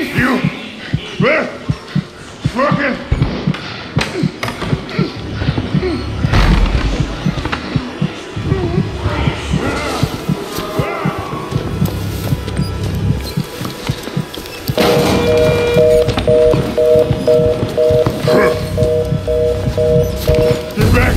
You were fucking. Get back!